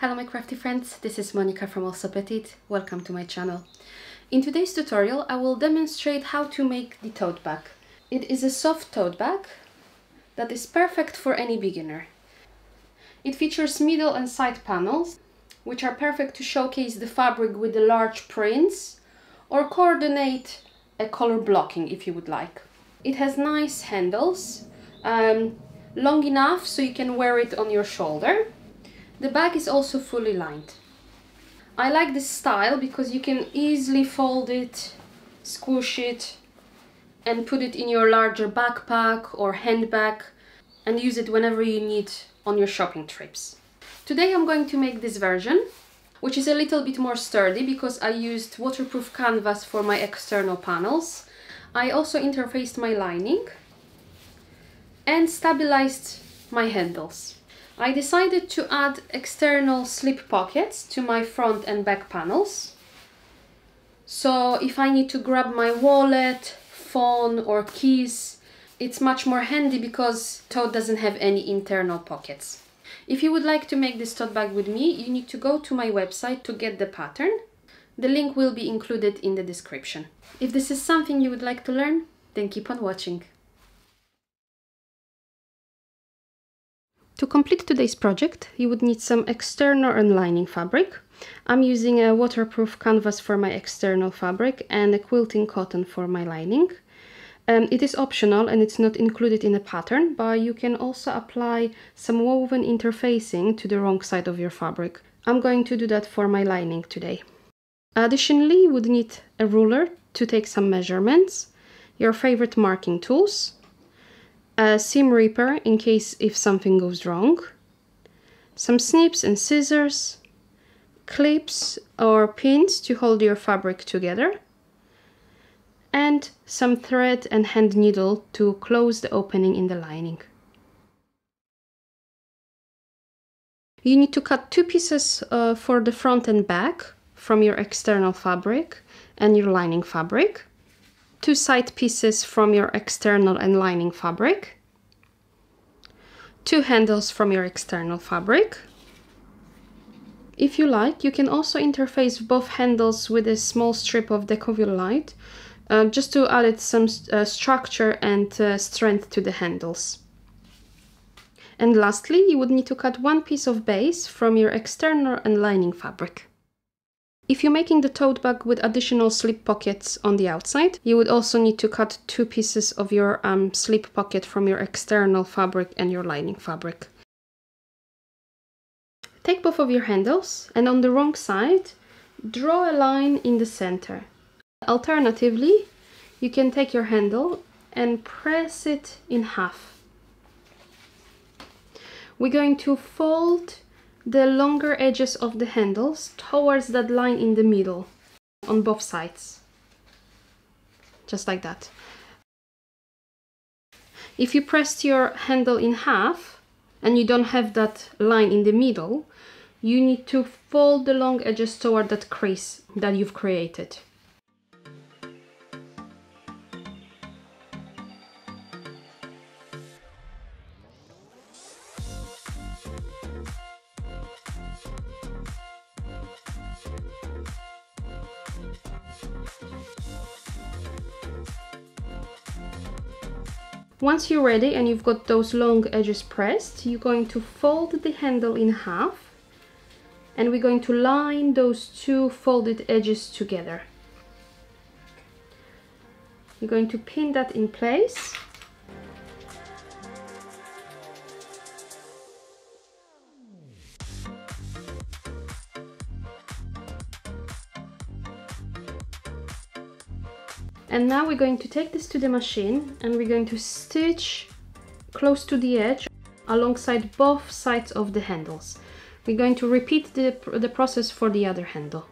Hello my crafty friends, this is Monica from Allsewpetite. Welcome to my channel. In today's tutorial I will demonstrate how to make the tote bag. It is a soft tote bag that is perfect for any beginner. It features middle and side panels which are perfect to showcase the fabric with the large prints or coordinate a color blocking if you would like. It has nice handles, um, long enough so you can wear it on your shoulder the bag is also fully lined. I like this style because you can easily fold it, squish it and put it in your larger backpack or handbag and use it whenever you need on your shopping trips. Today I'm going to make this version which is a little bit more sturdy because I used waterproof canvas for my external panels. I also interfaced my lining and stabilized my handles. I decided to add external slip pockets to my front and back panels. So if I need to grab my wallet, phone or keys, it's much more handy because tote doesn't have any internal pockets. If you would like to make this tote bag with me, you need to go to my website to get the pattern. The link will be included in the description. If this is something you would like to learn, then keep on watching. To complete today's project, you would need some external and lining fabric. I'm using a waterproof canvas for my external fabric and a quilting cotton for my lining. Um, it is optional and it's not included in a pattern, but you can also apply some woven interfacing to the wrong side of your fabric. I'm going to do that for my lining today. Additionally, you would need a ruler to take some measurements, your favorite marking tools, a seam ripper in case if something goes wrong, some snips and scissors, clips or pins to hold your fabric together, and some thread and hand needle to close the opening in the lining. You need to cut two pieces uh, for the front and back from your external fabric and your lining fabric two side pieces from your external and lining fabric, two handles from your external fabric. If you like, you can also interface both handles with a small strip of Decovil uh, just to add some uh, structure and uh, strength to the handles. And lastly, you would need to cut one piece of base from your external and lining fabric. If you're making the tote bag with additional slip pockets on the outside, you would also need to cut two pieces of your um, slip pocket from your external fabric and your lining fabric. Take both of your handles and on the wrong side, draw a line in the center. Alternatively, you can take your handle and press it in half. We're going to fold the longer edges of the handles towards that line in the middle on both sides. Just like that. If you pressed your handle in half and you don't have that line in the middle, you need to fold the long edges toward that crease that you've created. Once you're ready and you've got those long edges pressed, you're going to fold the handle in half and we're going to line those two folded edges together. You're going to pin that in place And now we're going to take this to the machine and we're going to stitch close to the edge alongside both sides of the handles. We're going to repeat the, the process for the other handle.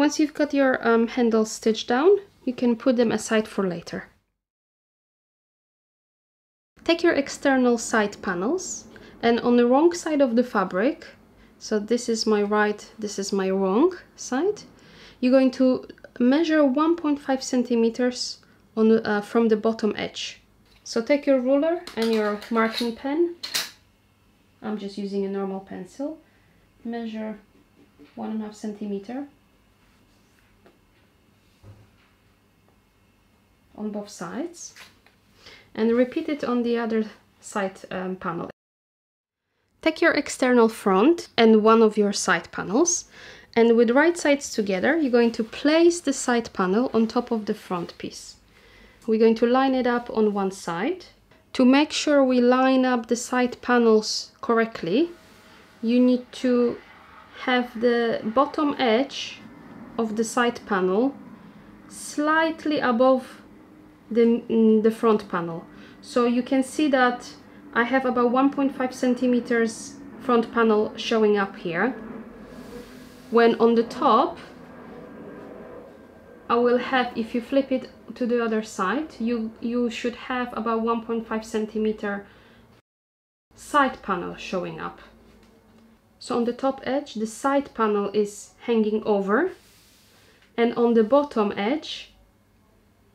Once you've got your um, handles stitched down, you can put them aside for later. Take your external side panels and on the wrong side of the fabric, so this is my right, this is my wrong side, you're going to measure 1.5 centimeters on, uh, from the bottom edge. So take your ruler and your marking pen. I'm just using a normal pencil. Measure one and a half centimeter on both sides and repeat it on the other side um, panel. Take your external front and one of your side panels and with right sides together you're going to place the side panel on top of the front piece. We're going to line it up on one side. To make sure we line up the side panels correctly you need to have the bottom edge of the side panel slightly above the, mm, the front panel. So you can see that I have about 1.5 centimeters front panel showing up here. When on the top, I will have, if you flip it to the other side, you, you should have about 1.5 centimeter side panel showing up. So on the top edge, the side panel is hanging over and on the bottom edge,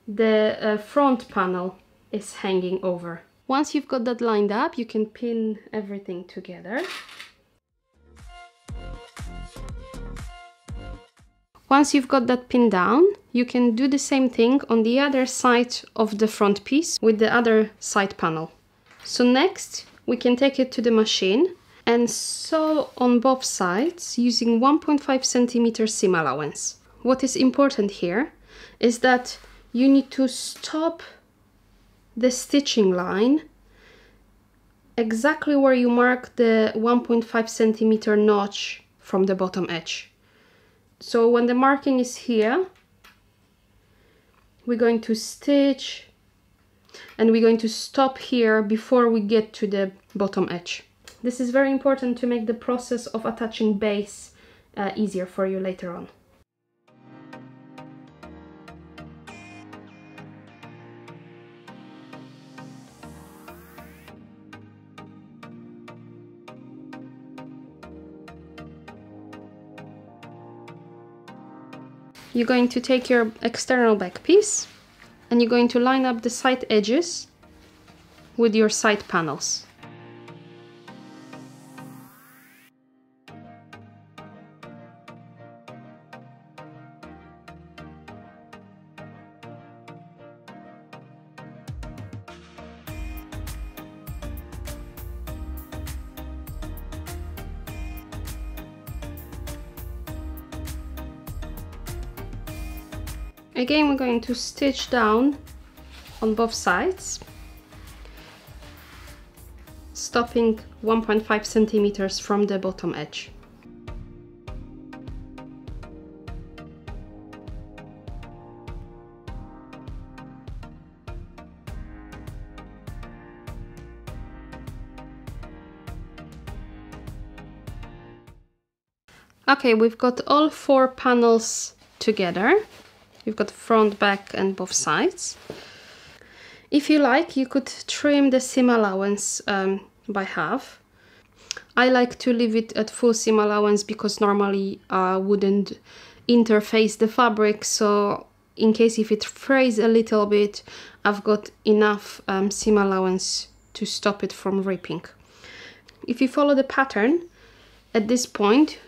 the uh, front panel is hanging over. Once you've got that lined up, you can pin everything together. Once you've got that pin down, you can do the same thing on the other side of the front piece with the other side panel. So next, we can take it to the machine and sew on both sides using 1.5 centimeter seam allowance. What is important here is that you need to stop the stitching line exactly where you mark the 1.5 centimeter notch from the bottom edge. So when the marking is here, we're going to stitch and we're going to stop here before we get to the bottom edge. This is very important to make the process of attaching base uh, easier for you later on. You're going to take your external back piece and you're going to line up the side edges with your side panels. To stitch down on both sides, stopping 1.5 centimeters from the bottom edge. Okay, we've got all four panels together. You've got front, back and both sides. If you like, you could trim the seam allowance um, by half. I like to leave it at full seam allowance because normally I wouldn't interface the fabric so in case if it frays a little bit I've got enough um, seam allowance to stop it from ripping. If you follow the pattern at this point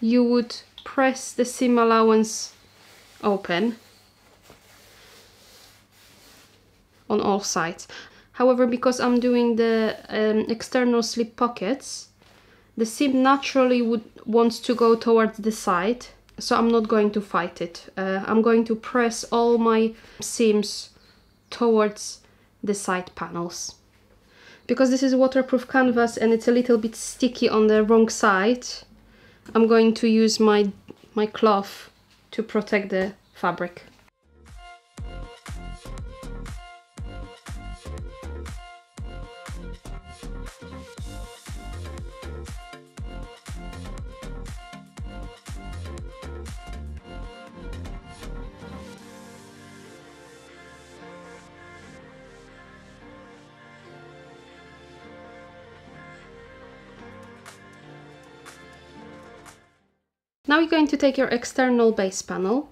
you would press the seam allowance open on all sides. However, because I'm doing the um, external slip pockets, the seam naturally would wants to go towards the side, so I'm not going to fight it. Uh, I'm going to press all my seams towards the side panels. Because this is waterproof canvas and it's a little bit sticky on the wrong side, I'm going to use my, my cloth to protect the fabric. Now you're going to take your external base panel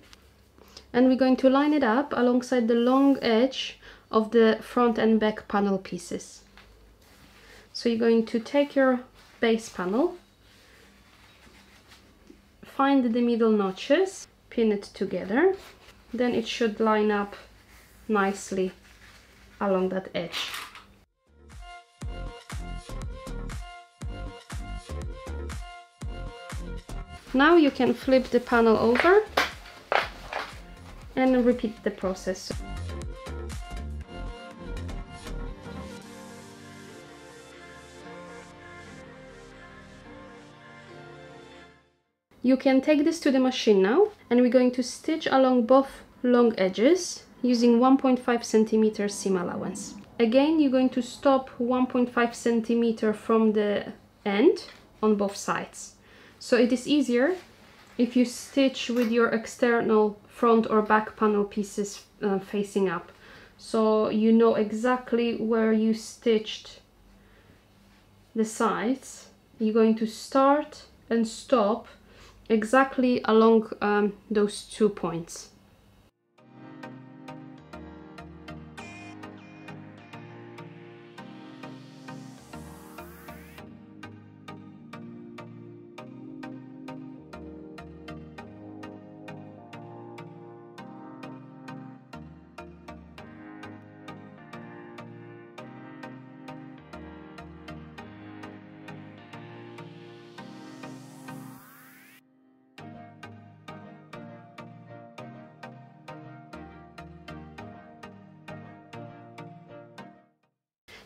and we're going to line it up alongside the long edge of the front and back panel pieces. So you're going to take your base panel, find the middle notches, pin it together, then it should line up nicely along that edge. Now you can flip the panel over and repeat the process. You can take this to the machine now and we're going to stitch along both long edges using 1.5 centimeter seam allowance. Again, you're going to stop 1.5 centimeter from the end on both sides. So it is easier if you stitch with your external front or back panel pieces uh, facing up. So you know exactly where you stitched the sides. You're going to start and stop exactly along um, those two points.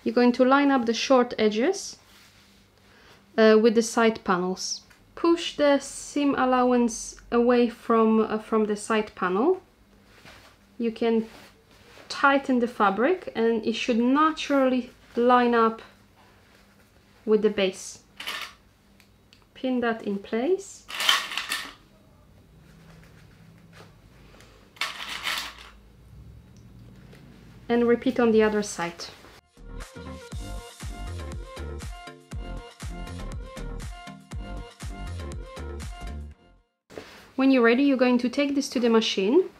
You're going to line up the short edges uh, with the side panels. Push the seam allowance away from, uh, from the side panel. You can tighten the fabric and it should naturally line up with the base. Pin that in place. And repeat on the other side. When you're ready, you're going to take this to the machine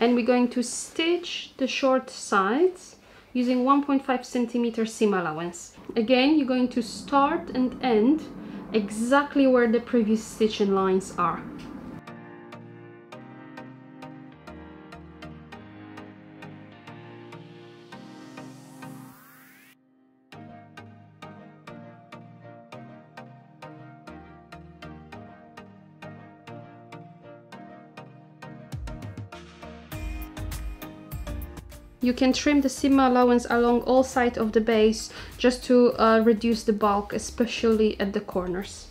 and we're going to stitch the short sides using 1.5 centimeter seam allowance. Again, you're going to start and end exactly where the previous stitching lines are. You can trim the seam allowance along all sides of the base just to uh, reduce the bulk, especially at the corners.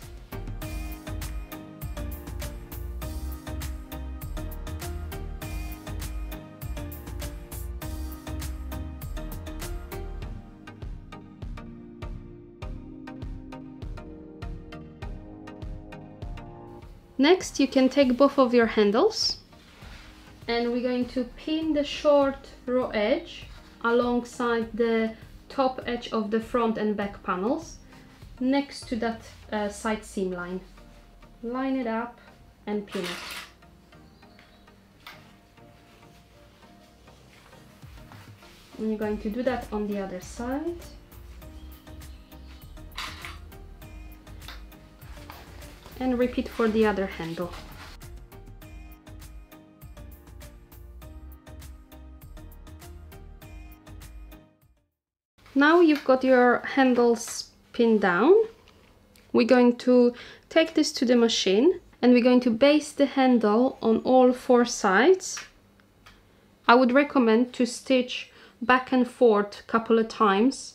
Next, you can take both of your handles and we're going to pin the short raw edge alongside the top edge of the front and back panels next to that uh, side seam line. Line it up and pin it. And you're going to do that on the other side. And repeat for the other handle. Now you've got your handles pinned down. We're going to take this to the machine and we're going to base the handle on all four sides. I would recommend to stitch back and forth a couple of times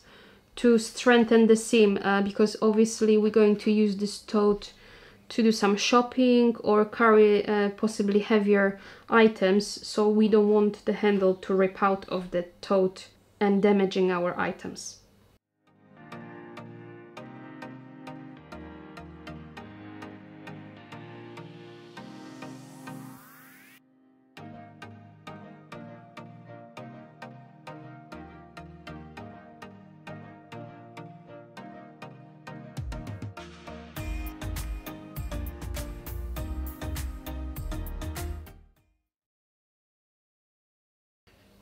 to strengthen the seam uh, because obviously we're going to use this tote to do some shopping or carry uh, possibly heavier items so we don't want the handle to rip out of the tote and damaging our items.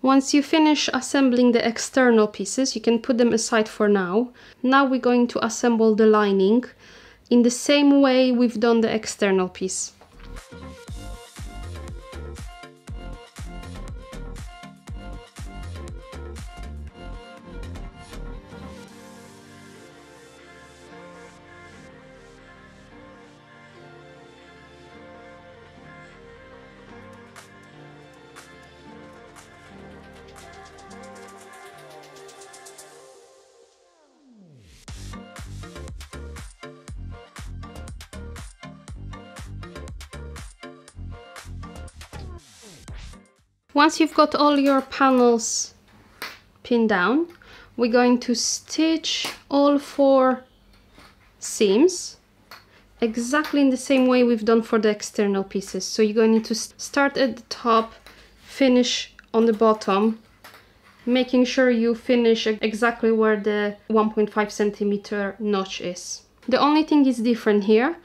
Once you finish assembling the external pieces, you can put them aside for now. Now we're going to assemble the lining in the same way we've done the external piece. Once you've got all your panels pinned down, we're going to stitch all four seams exactly in the same way we've done for the external pieces. So you're going to start at the top, finish on the bottom, making sure you finish exactly where the 1.5 centimeter notch is. The only thing is different here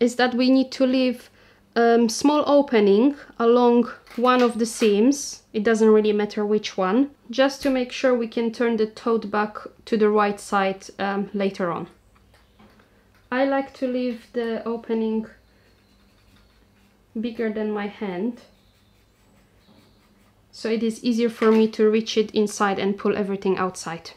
is that we need to leave um, small opening along one of the seams. It doesn't really matter which one. Just to make sure we can turn the tote back to the right side um, later on. I like to leave the opening bigger than my hand. So it is easier for me to reach it inside and pull everything outside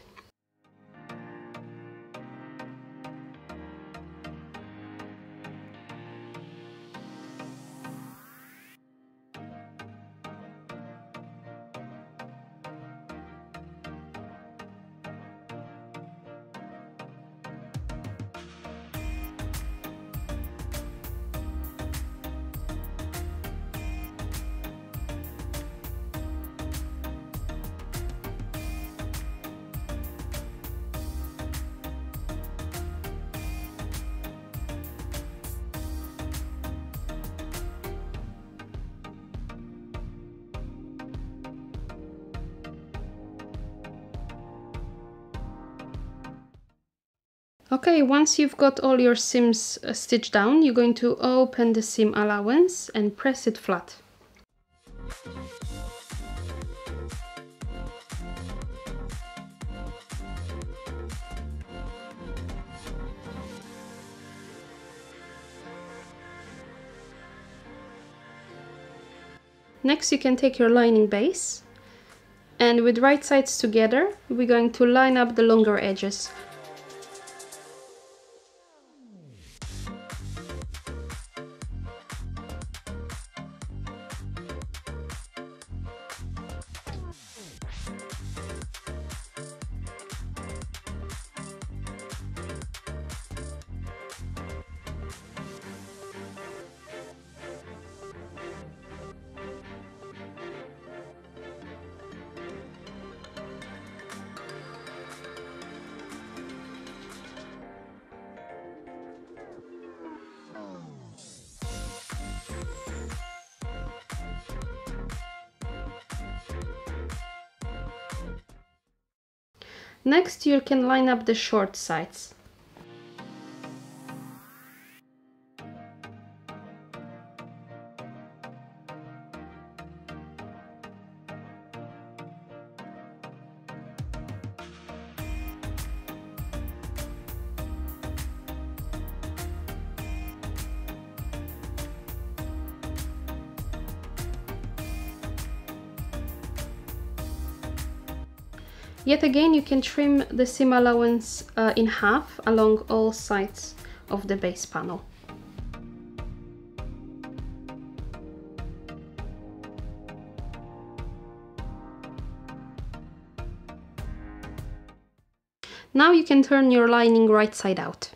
Okay, once you've got all your seams uh, stitched down, you're going to open the seam allowance and press it flat. Next you can take your lining base and with right sides together we're going to line up the longer edges. Next you can line up the short sides. Yet again, you can trim the seam allowance uh, in half along all sides of the base panel. Now you can turn your lining right side out.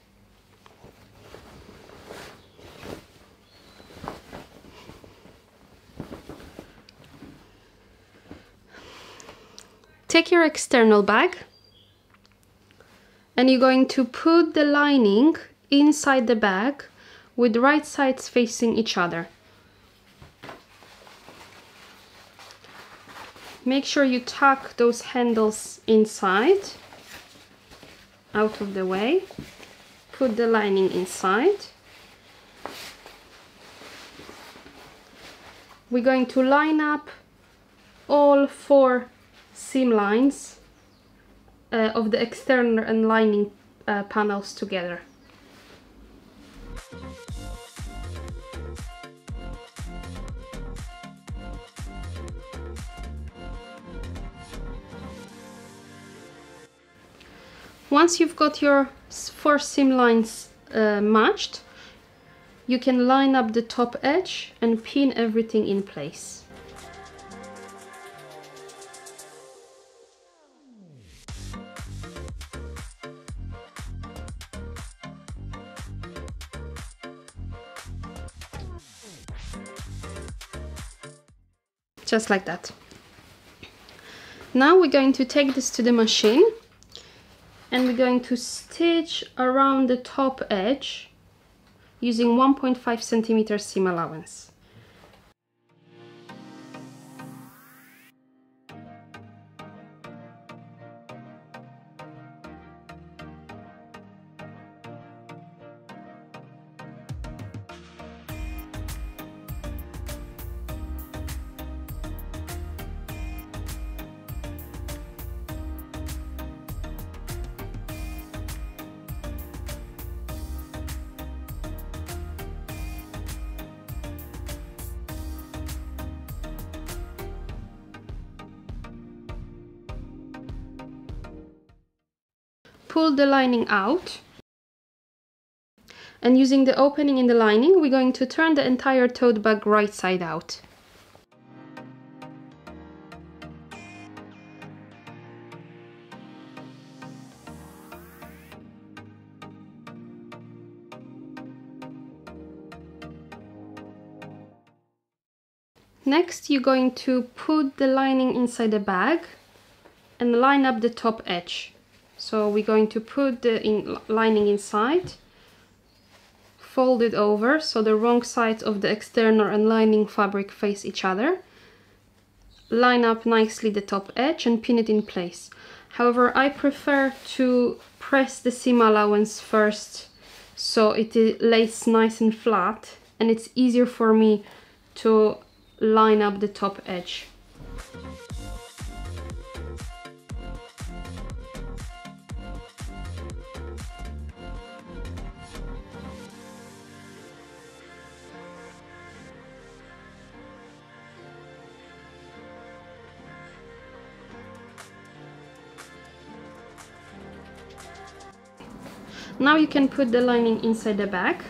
Take your external bag and you're going to put the lining inside the bag with the right sides facing each other. Make sure you tuck those handles inside, out of the way. Put the lining inside. We're going to line up all four seam lines uh, of the external and lining uh, panels together. Once you've got your four seam lines uh, matched, you can line up the top edge and pin everything in place. Just like that. Now we're going to take this to the machine and we're going to stitch around the top edge using 1.5 centimeter seam allowance. Pull the lining out and using the opening in the lining we're going to turn the entire tote bag right side out. Next you're going to put the lining inside the bag and line up the top edge. So we're going to put the in lining inside, fold it over so the wrong sides of the external and lining fabric face each other. Line up nicely the top edge and pin it in place. However, I prefer to press the seam allowance first so it lays nice and flat and it's easier for me to line up the top edge. Now you can put the lining inside the bag.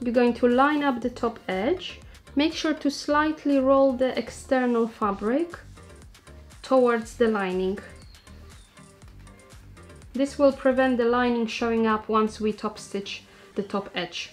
You're going to line up the top edge. Make sure to slightly roll the external fabric towards the lining. This will prevent the lining showing up once we top stitch the top edge.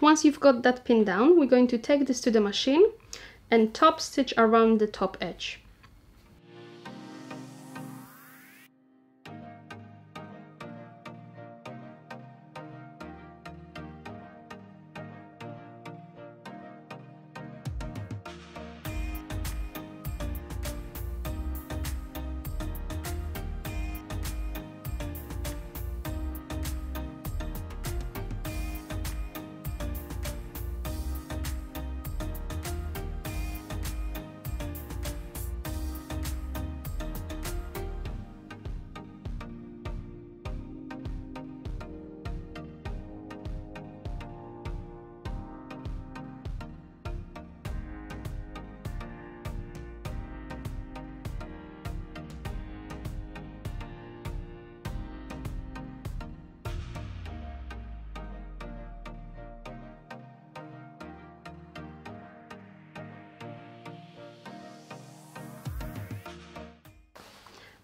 Once you've got that pin down, we're going to take this to the machine and top stitch around the top edge.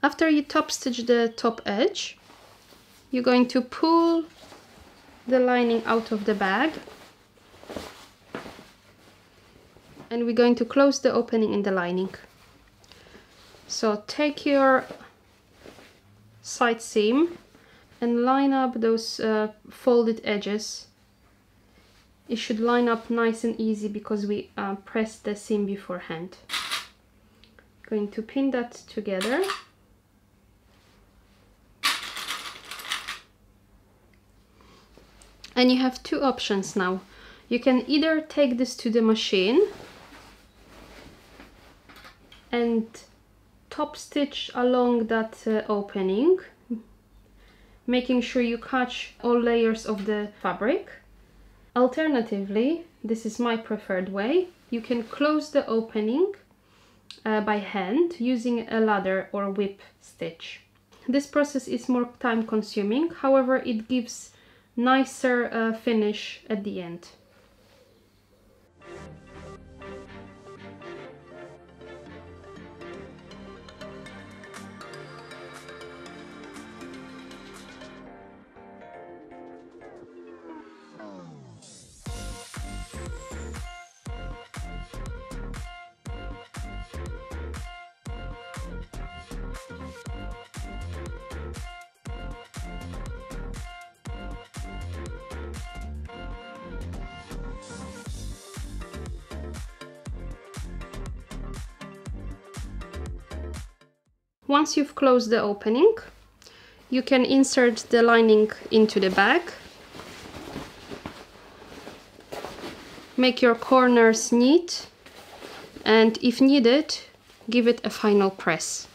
After you top stitch the top edge, you're going to pull the lining out of the bag and we're going to close the opening in the lining. So take your side seam and line up those uh, folded edges. It should line up nice and easy because we uh, pressed the seam beforehand. Going to pin that together. And you have two options now. You can either take this to the machine and top stitch along that uh, opening making sure you catch all layers of the fabric. Alternatively this is my preferred way. You can close the opening uh, by hand using a ladder or whip stitch. This process is more time consuming however it gives nicer uh, finish at the end Once you've closed the opening, you can insert the lining into the bag. Make your corners neat and if needed, give it a final press.